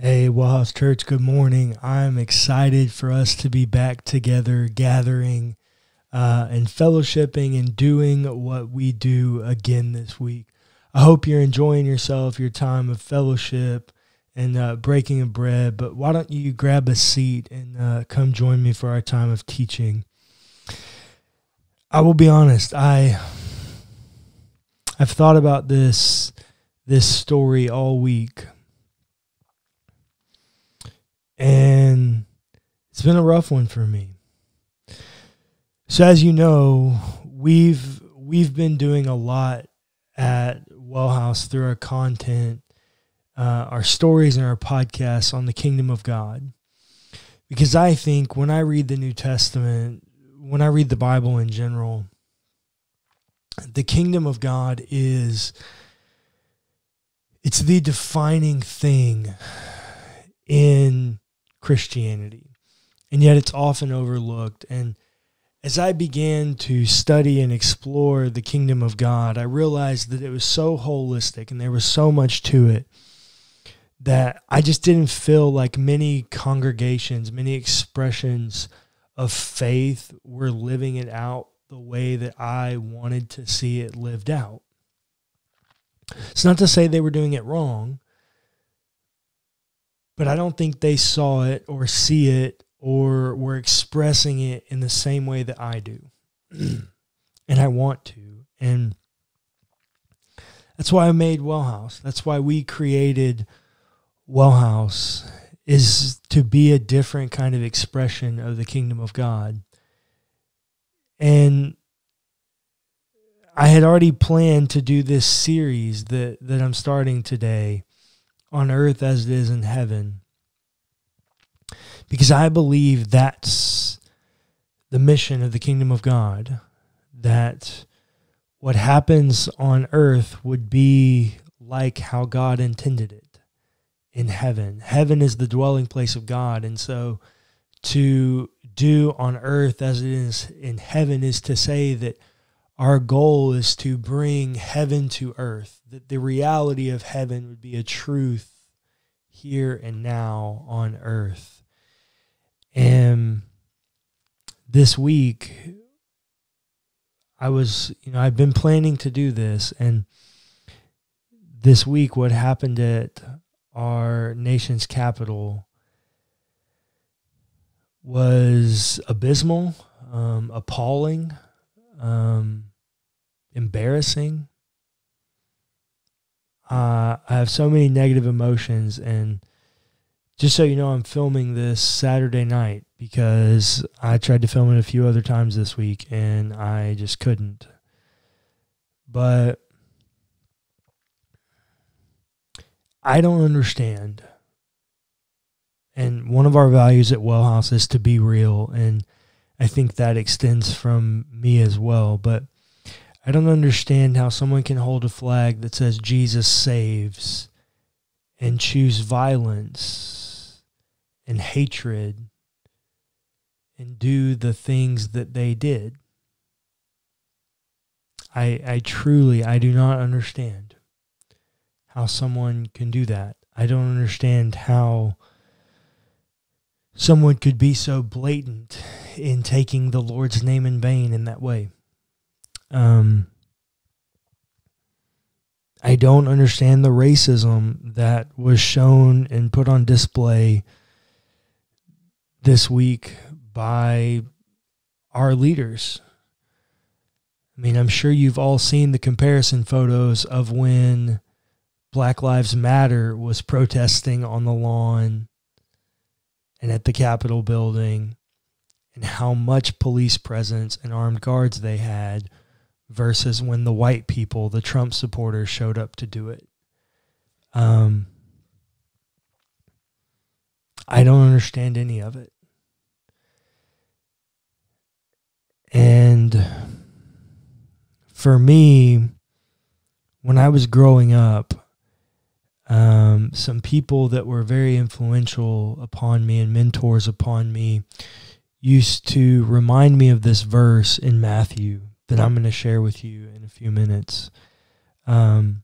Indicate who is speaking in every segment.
Speaker 1: Hey, Wellhouse Church, good morning. I'm excited for us to be back together, gathering uh, and fellowshipping and doing what we do again this week. I hope you're enjoying yourself, your time of fellowship and uh, breaking of bread. But why don't you grab a seat and uh, come join me for our time of teaching? I will be honest. I I've thought about this this story all week and it's been a rough one for me. So as you know, we've we've been doing a lot at Wellhouse through our content, uh, our stories, and our podcasts on the kingdom of God. Because I think when I read the New Testament, when I read the Bible in general, the kingdom of God is it's the defining thing in Christianity. And yet it's often overlooked. And as I began to study and explore the kingdom of God, I realized that it was so holistic and there was so much to it that I just didn't feel like many congregations, many expressions of faith were living it out the way that I wanted to see it lived out. It's not to say they were doing it wrong, but I don't think they saw it or see it or were expressing it in the same way that I do. and I want to. And that's why I made Wellhouse. That's why we created Wellhouse is to be a different kind of expression of the kingdom of God. And I had already planned to do this series that, that I'm starting today on earth as it is in heaven. Because I believe that's the mission of the kingdom of God, that what happens on earth would be like how God intended it in heaven. Heaven is the dwelling place of God. And so to do on earth as it is in heaven is to say that our goal is to bring heaven to earth, that the reality of heaven would be a truth here and now on earth. And this week, I was, you know, I've been planning to do this. And this week, what happened at our nation's capital was abysmal, um, appalling. Um, embarrassing. Uh, I have so many negative emotions, and just so you know, I'm filming this Saturday night because I tried to film it a few other times this week and I just couldn't. But I don't understand. And one of our values at Wellhouse is to be real. And I think that extends from me as well. But I don't understand how someone can hold a flag that says Jesus saves and choose violence and hatred and do the things that they did. I I truly I do not understand how someone can do that. I don't understand how someone could be so blatant in taking the Lord's name in vain in that way. Um, I don't understand the racism that was shown and put on display this week by our leaders. I mean, I'm sure you've all seen the comparison photos of when Black Lives Matter was protesting on the lawn and at the Capitol building, and how much police presence and armed guards they had versus when the white people, the Trump supporters, showed up to do it. Um, I don't understand any of it. And for me, when I was growing up, um, some people that were very influential upon me and mentors upon me used to remind me of this verse in Matthew that I'm going to share with you in a few minutes. Um,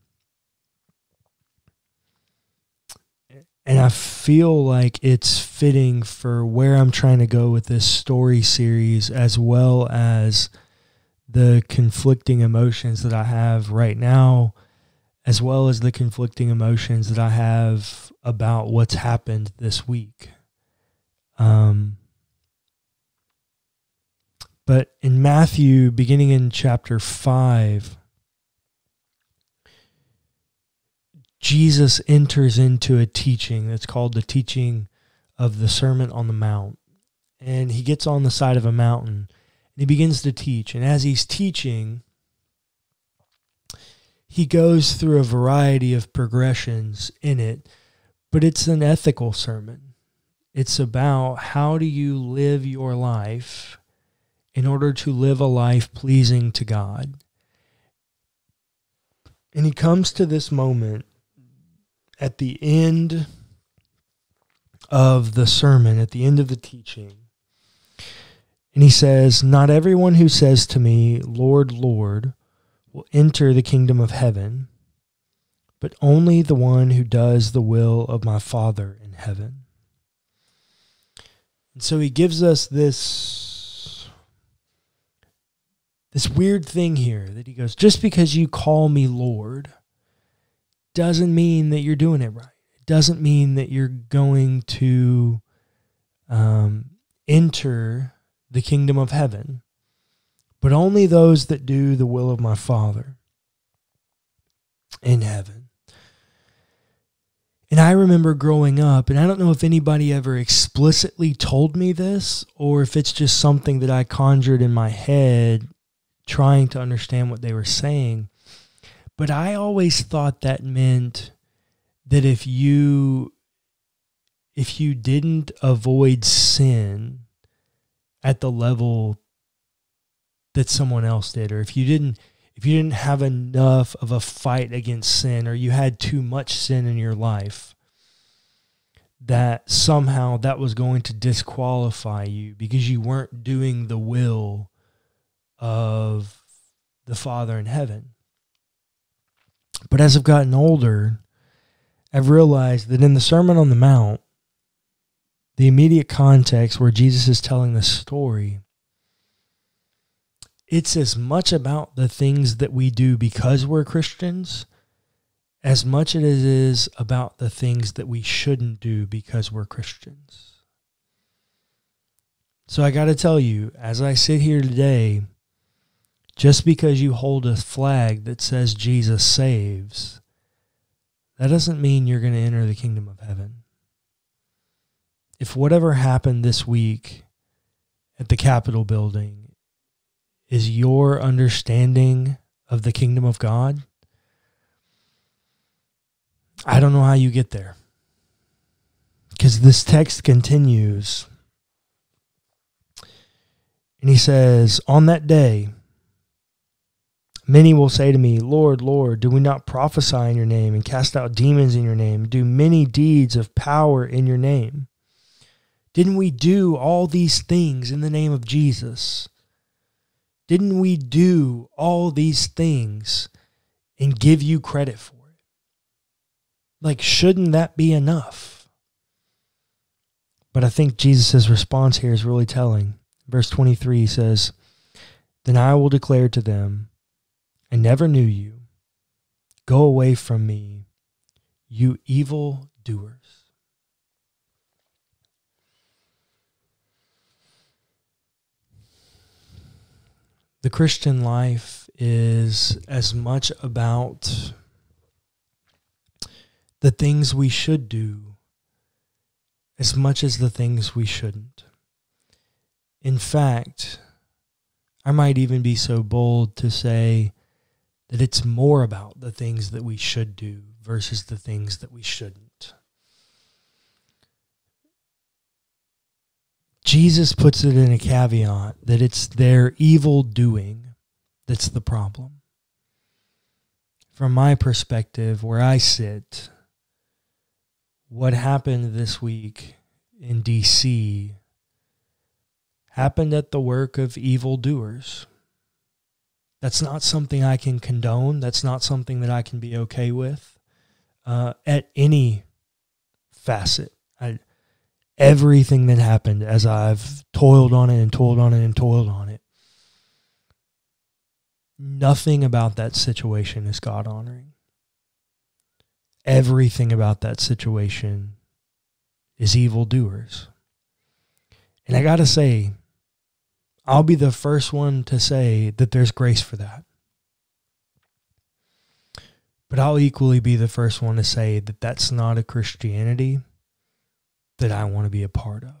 Speaker 1: And I feel like it's fitting for where I'm trying to go with this story series, as well as the conflicting emotions that I have right now, as well as the conflicting emotions that I have about what's happened this week. Um, but in Matthew, beginning in chapter 5, Jesus enters into a teaching that's called the teaching of the Sermon on the Mount. And he gets on the side of a mountain and he begins to teach. And as he's teaching, he goes through a variety of progressions in it, but it's an ethical sermon. It's about how do you live your life in order to live a life pleasing to God. And he comes to this moment at the end of the sermon, at the end of the teaching. And he says, Not everyone who says to me, Lord, Lord, will enter the kingdom of heaven, but only the one who does the will of my Father in heaven. And so he gives us this this weird thing here that he goes, just because you call me Lord, doesn't mean that you're doing it right. It doesn't mean that you're going to um, enter the kingdom of heaven, but only those that do the will of my Father in heaven. And I remember growing up, and I don't know if anybody ever explicitly told me this or if it's just something that I conjured in my head trying to understand what they were saying. But I always thought that meant that if you if you didn't avoid sin at the level that someone else did or if you didn't if you didn't have enough of a fight against sin or you had too much sin in your life that somehow that was going to disqualify you because you weren't doing the will of the Father in heaven. But as I've gotten older, I've realized that in the Sermon on the Mount, the immediate context where Jesus is telling the story, it's as much about the things that we do because we're Christians as much as it is about the things that we shouldn't do because we're Christians. So I got to tell you, as I sit here today, just because you hold a flag that says Jesus saves, that doesn't mean you're going to enter the kingdom of heaven. If whatever happened this week at the Capitol building is your understanding of the kingdom of God, I don't know how you get there. Because this text continues. And he says, On that day, Many will say to me, Lord, Lord, do we not prophesy in your name and cast out demons in your name, do many deeds of power in your name? Didn't we do all these things in the name of Jesus? Didn't we do all these things and give you credit for it? Like, shouldn't that be enough? But I think Jesus' response here is really telling. Verse 23 says, Then I will declare to them, I never knew you. Go away from me, you evil doers. The Christian life is as much about the things we should do as much as the things we shouldn't. In fact, I might even be so bold to say that it's more about the things that we should do versus the things that we shouldn't. Jesus puts it in a caveat that it's their evil doing that's the problem. From my perspective, where I sit, what happened this week in DC happened at the work of evil doers. That's not something I can condone. That's not something that I can be okay with uh, at any facet. I, everything that happened as I've toiled on it and toiled on it and toiled on it, nothing about that situation is God honoring. Everything about that situation is evildoers. And I got to say, I'll be the first one to say that there's grace for that. But I'll equally be the first one to say that that's not a Christianity that I want to be a part of.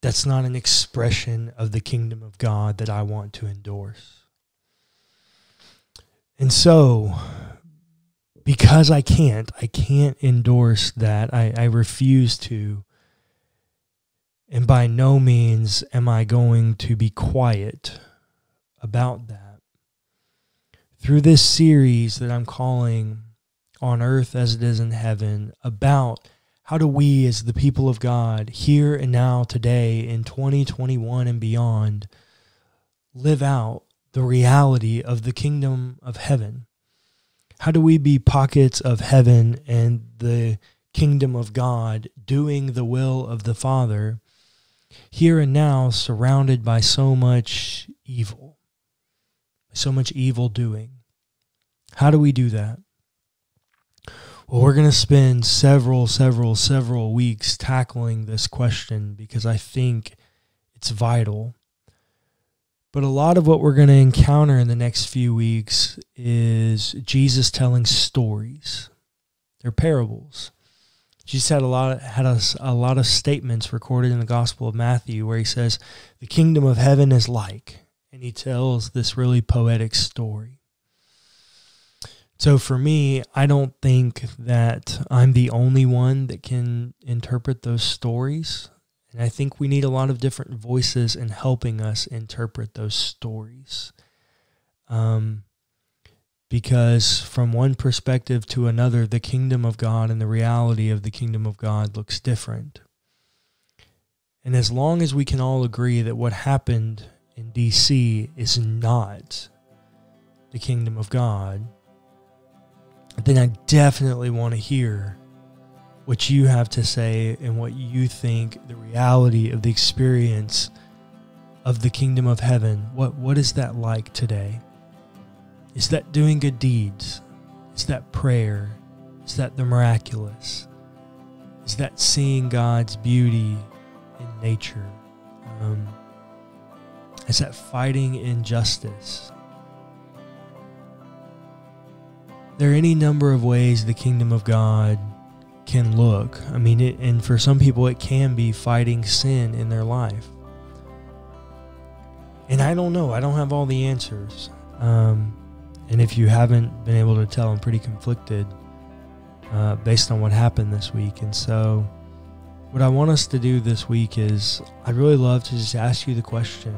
Speaker 1: That's not an expression of the kingdom of God that I want to endorse. And so, because I can't, I can't endorse that. I, I refuse to. And by no means am I going to be quiet about that through this series that I'm calling On Earth as It Is in Heaven about how do we, as the people of God, here and now, today, in 2021 and beyond, live out the reality of the kingdom of heaven? How do we be pockets of heaven and the kingdom of God, doing the will of the Father, here and now, surrounded by so much evil, so much evil doing? How do we do that? Well, we're going to spend several, several, several weeks tackling this question because I think it's vital. But a lot of what we're going to encounter in the next few weeks is Jesus telling stories. They're parables. Jesus had a lot of, had a, a lot of statements recorded in the Gospel of Matthew where he says, "The kingdom of heaven is like," and he tells this really poetic story. So for me, I don't think that I'm the only one that can interpret those stories. And I think we need a lot of different voices in helping us interpret those stories. Um, because from one perspective to another, the kingdom of God and the reality of the kingdom of God looks different. And as long as we can all agree that what happened in DC is not the kingdom of God, then I definitely want to hear what you have to say and what you think the reality of the experience of the kingdom of heaven. What what is that like today? Is that doing good deeds? Is that prayer? Is that the miraculous? Is that seeing God's beauty in nature? Um, is that fighting injustice? there are any number of ways the kingdom of God can look. I mean, it, and for some people, it can be fighting sin in their life. And I don't know. I don't have all the answers. Um, if you haven't been able to tell, I'm pretty conflicted uh, based on what happened this week. And so, what I want us to do this week is I'd really love to just ask you the question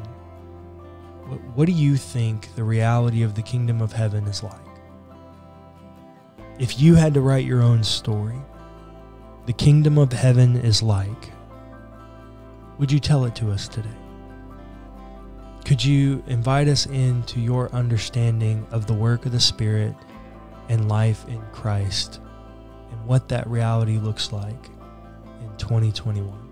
Speaker 1: what, what do you think the reality of the kingdom of heaven is like? If you had to write your own story, the kingdom of heaven is like, would you tell it to us today? Could you invite us into your understanding of the work of the Spirit and life in Christ and what that reality looks like in 2021?